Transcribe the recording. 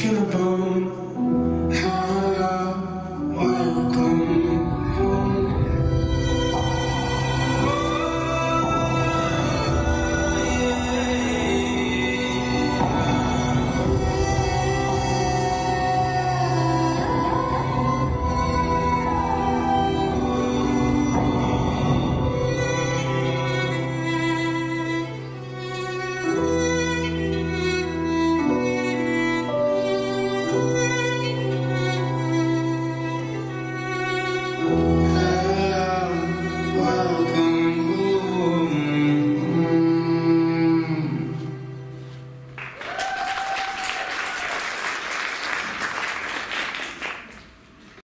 kill a bone.